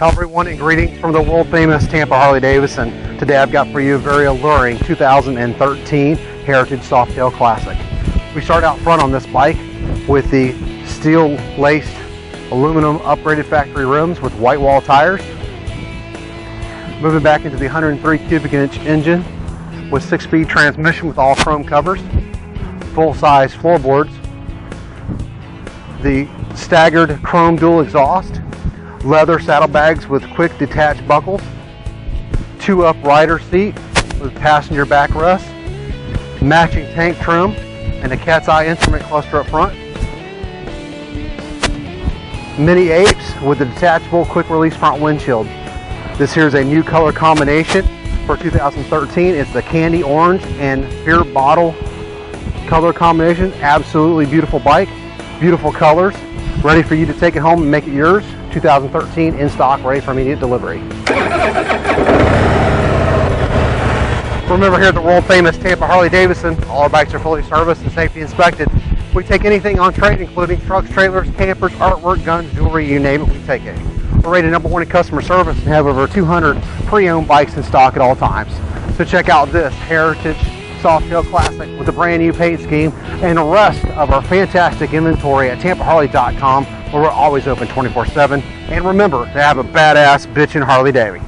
Hello everyone and greetings from the world famous Tampa Harley Davidson. Today I've got for you a very alluring 2013 Heritage Softail Classic. We start out front on this bike with the steel laced aluminum upgraded factory rims with white wall tires. Moving back into the 103 cubic inch engine with six speed transmission with all chrome covers, full size floorboards, the staggered chrome dual exhaust, leather saddlebags with quick detached buckles, two up rider seat with passenger backrest, matching tank trim, and a cat's eye instrument cluster up front. Mini apes with a detachable quick release front windshield. This here is a new color combination for 2013. It's the candy orange and beer bottle color combination. Absolutely beautiful bike, beautiful colors. Ready for you to take it home and make it yours. 2013 in stock, ready for immediate delivery. Remember here at the world famous Tampa Harley Davidson, all our bikes are fully serviced and safety inspected. We take anything on trade, including trucks, trailers, campers, artwork, guns, jewelry, you name it, we take it. We're rated number one in customer service and have over 200 pre-owned bikes in stock at all times. So check out this Heritage Softail Classic with a brand new paint scheme and the rest of our fantastic inventory at TampaHarley.com where we're always open 24-7. And remember to have a badass bitchin' Harley Davy.